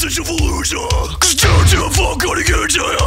This is evolution. Cause you're too fucking idiot.